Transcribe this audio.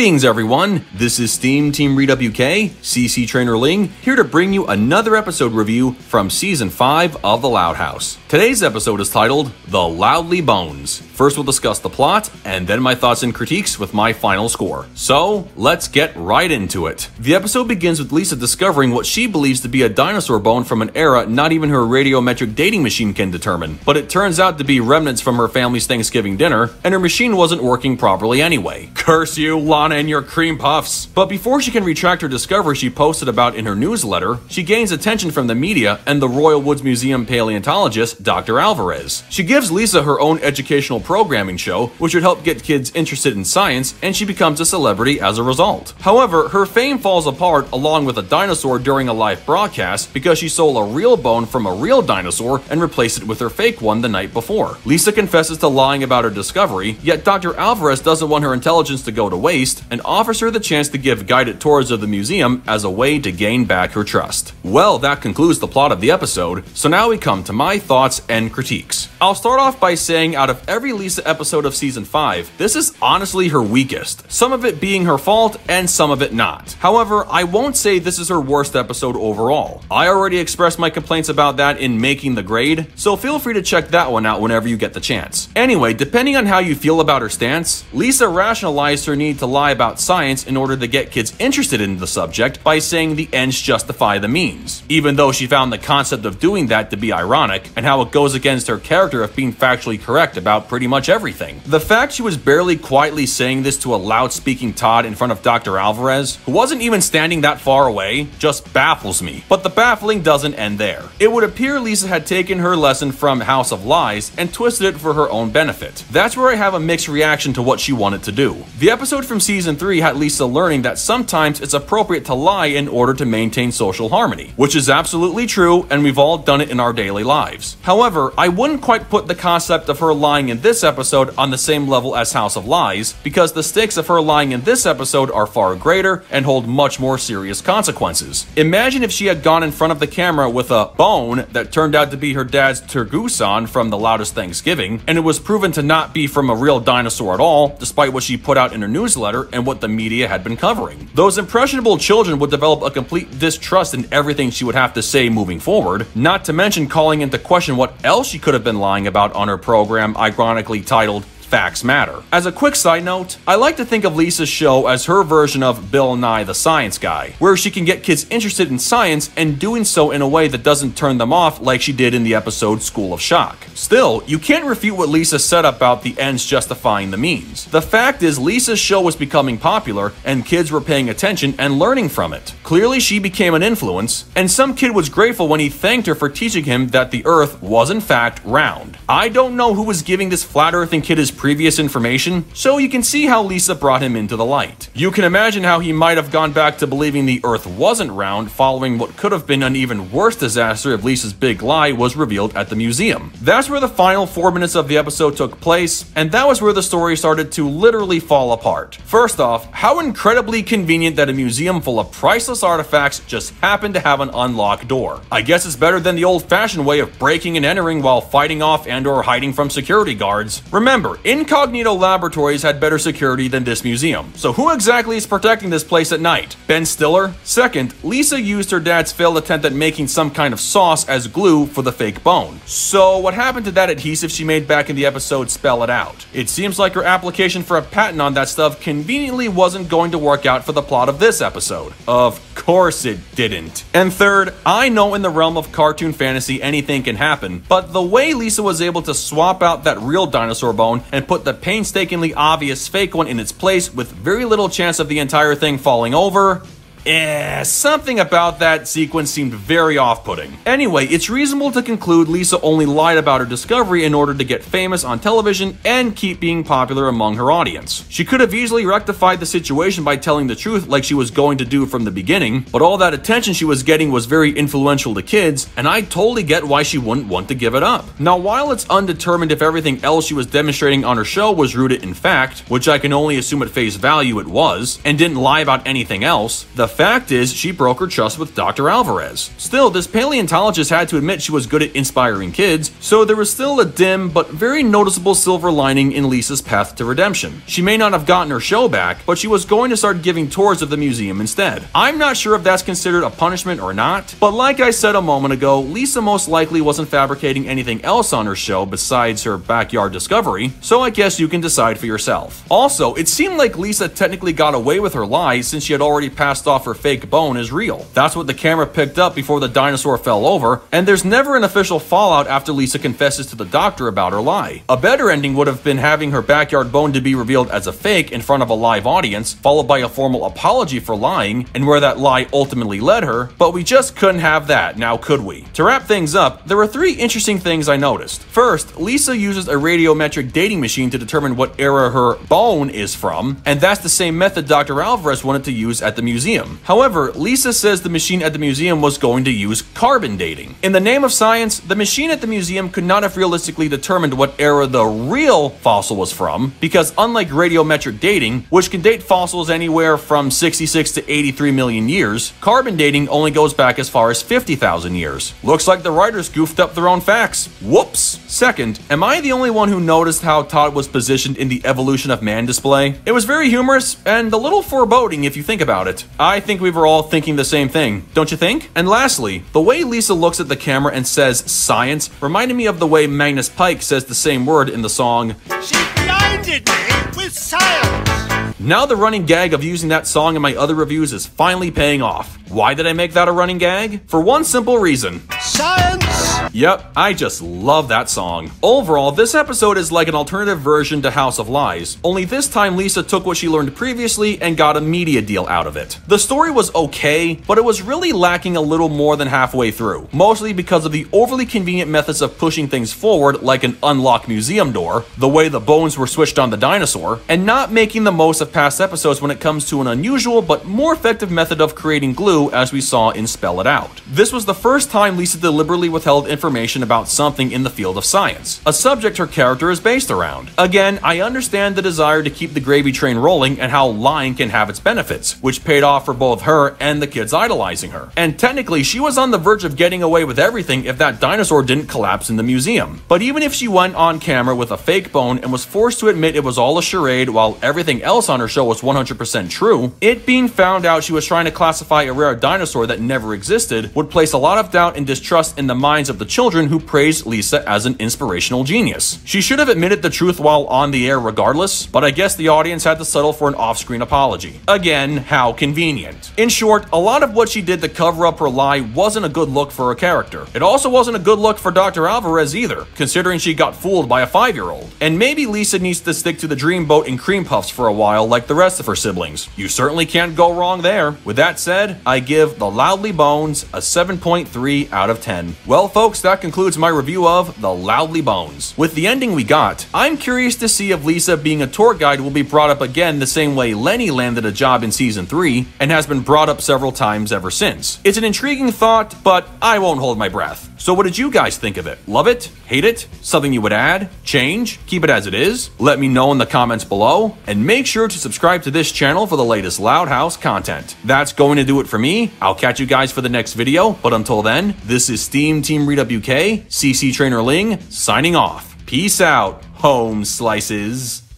Greetings, everyone. This is Steam Team Redub UK, CC Trainor-Ling, here to bring you another episode review from Season 5 of The Loud House. Today's episode is titled The Loudly Bones. First, we'll discuss the plot, and then my thoughts and critiques with my final score. So, let's get right into it. The episode begins with Lisa discovering what she believes to be a dinosaur bone from an era not even her radiometric dating machine can determine. But it turns out to be remnants from her family's Thanksgiving dinner, and her machine wasn't working properly anyway. Curse you, Lana, and your cream puffs. But before she can retract her discovery she posted about in her newsletter, she gains attention from the media and the Royal Woods Museum paleontologist, Dr. Alvarez. She gives Lisa her own educational programming show, which would help get kids interested in science, and she becomes a celebrity as a result. However, her fame falls apart along with a dinosaur during a live broadcast because she stole a real bone from a real dinosaur and replaced it with her fake one the night before. Lisa confesses to lying about her discovery, yet Dr. Alvarez doesn't want her intelligence to go to waste and offers her the chance to give guided tours of the museum as a way to gain back her trust. Well, that concludes the plot of the episode, so now we come to my thoughts and critiques. I'll start off by saying out of every Lisa episode of season 5, this is honestly her weakest, some of it being her fault and some of it not. However, I won't say this is her worst episode overall. I already expressed my complaints about that in making the grade, so feel free to check that one out whenever you get the chance. Anyway, depending on how you feel about her stance, Lisa rationalized her need to lie about science in order to get kids interested in the subject by saying the ends justify the means, even though she found the concept of doing that to be ironic and how it goes against her character of being factually correct about pretty much everything. The fact she was barely quietly saying this to a loud speaking Todd in front of Dr. Alvarez, who wasn't even standing that far away, just baffles me. But the baffling doesn't end there. It would appear Lisa had taken her lesson from House of Lies and twisted it for her own benefit. That's where I have a mixed reaction to what she wanted to do. The episode from season 3 had Lisa learning that sometimes it's appropriate to lie in order to maintain social harmony, which is absolutely true and we've all done it in our daily lives. However, I wouldn't quite put the concept of her lying in this episode on the same level as House of Lies, because the stakes of her lying in this episode are far greater and hold much more serious consequences. Imagine if she had gone in front of the camera with a bone that turned out to be her dad's Turguson from the loudest Thanksgiving, and it was proven to not be from a real dinosaur at all, despite what she put out in her newsletter and what the media had been covering. Those impressionable children would develop a complete distrust in everything she would have to say moving forward, not to mention calling into question what else she could have been lying about on her program, ironically titled facts matter. As a quick side note, I like to think of Lisa's show as her version of Bill Nye the Science Guy, where she can get kids interested in science and doing so in a way that doesn't turn them off like she did in the episode School of Shock. Still, you can't refute what Lisa said about the ends justifying the means. The fact is, Lisa's show was becoming popular and kids were paying attention and learning from it. Clearly, she became an influence, and some kid was grateful when he thanked her for teaching him that the Earth was in fact round. I don't know who was giving this flat earthing kid his previous information, so you can see how Lisa brought him into the light. You can imagine how he might have gone back to believing the Earth wasn't round following what could have been an even worse disaster if Lisa's big lie was revealed at the museum. That's where the final four minutes of the episode took place, and that was where the story started to literally fall apart. First off, how incredibly convenient that a museum full of priceless artifacts just happened to have an unlocked door. I guess it's better than the old-fashioned way of breaking and entering while fighting off and or hiding from security guards. Remember, Incognito Laboratories had better security than this museum. So who exactly is protecting this place at night? Ben Stiller? Second, Lisa used her dad's failed attempt at making some kind of sauce as glue for the fake bone. So what happened to that adhesive she made back in the episode Spell It Out? It seems like her application for a patent on that stuff conveniently wasn't going to work out for the plot of this episode. Of course it didn't. And third, I know in the realm of cartoon fantasy anything can happen, but the way Lisa was able to swap out that real dinosaur bone and put the painstakingly obvious fake one in its place with very little chance of the entire thing falling over, Eh, something about that sequence seemed very off putting. Anyway, it's reasonable to conclude Lisa only lied about her discovery in order to get famous on television and keep being popular among her audience. She could have easily rectified the situation by telling the truth like she was going to do from the beginning, but all that attention she was getting was very influential to kids, and I totally get why she wouldn't want to give it up. Now, while it's undetermined if everything else she was demonstrating on her show was rooted in fact, which I can only assume at face value it was, and didn't lie about anything else, the fact is, she broke her trust with Dr. Alvarez. Still, this paleontologist had to admit she was good at inspiring kids, so there was still a dim but very noticeable silver lining in Lisa's path to redemption. She may not have gotten her show back, but she was going to start giving tours of the museum instead. I'm not sure if that's considered a punishment or not, but like I said a moment ago, Lisa most likely wasn't fabricating anything else on her show besides her backyard discovery, so I guess you can decide for yourself. Also, it seemed like Lisa technically got away with her lies since she had already passed off her fake bone is real. That's what the camera picked up before the dinosaur fell over, and there's never an official fallout after Lisa confesses to the doctor about her lie. A better ending would have been having her backyard bone to be revealed as a fake in front of a live audience, followed by a formal apology for lying, and where that lie ultimately led her, but we just couldn't have that, now could we? To wrap things up, there were three interesting things I noticed. First, Lisa uses a radiometric dating machine to determine what era her bone is from, and that's the same method Dr. Alvarez wanted to use at the museum. However, Lisa says the machine at the museum was going to use carbon dating. In the name of science, the machine at the museum could not have realistically determined what era the real fossil was from, because unlike radiometric dating, which can date fossils anywhere from 66 to 83 million years, carbon dating only goes back as far as 50,000 years. Looks like the writers goofed up their own facts. Whoops! Second, am I the only one who noticed how Todd was positioned in the Evolution of Man display? It was very humorous and a little foreboding if you think about it. I think we were all thinking the same thing, don't you think? And lastly, the way Lisa looks at the camera and says science reminded me of the way Magnus Pyke says the same word in the song She blinded me with science. Now the running gag of using that song in my other reviews is finally paying off. Why did I make that a running gag? For one simple reason. Science. Yep, I just love that song. Overall, this episode is like an alternative version to House of Lies, only this time Lisa took what she learned previously and got a media deal out of it. The story was okay, but it was really lacking a little more than halfway through, mostly because of the overly convenient methods of pushing things forward like an unlock museum door, the way the bones were switched on the dinosaur, and not making the most of past episodes when it comes to an unusual but more effective method of creating glue as we saw in Spell It Out. This was the first time Lisa deliberately withheld information about something in the field of science, a subject her character is based around. Again, I understand the desire to keep the gravy train rolling and how lying can have its benefits, which paid off for both her and the kids idolizing her. And technically, she was on the verge of getting away with everything if that dinosaur didn't collapse in the museum. But even if she went on camera with a fake bone and was forced to admit it was all a charade while everything else on her show was 100% true, it being found out she was trying to classify a rare dinosaur that never existed would place a lot of doubt and distrust in the minds of the children who praised Lisa as an inspirational genius. She should have admitted the truth while on the air regardless, but I guess the audience had to settle for an off-screen apology. Again, how convenient. In short, a lot of what she did to cover up her lie wasn't a good look for her character. It also wasn't a good look for Dr. Alvarez either, considering she got fooled by a five-year-old. And maybe Lisa needs to stick to the dreamboat and cream puffs for a while like the rest of her siblings. You certainly can't go wrong there. With that said, I give The Loudly Bones a 7.3 out of 10. Well, folks, that concludes my review of The Loudly Bones. With the ending we got, I'm curious to see if Lisa being a tour guide will be brought up again the same way Leni landed a job in season 3 and has been brought up several times ever since. It's an intriguing thought, but I won't hold my breath. So what did you guys think of it? Love it? Hate it? Something you would add? Change? Keep it as it is? Let me know in the comments below. And make sure to subscribe to this channel for the latest Loud House content. That's going to do it for me. I'll catch you guys for the next video. But until then, this is Steam Team Redub UK, CC Trainor-Ling, signing off. Peace out, home slices.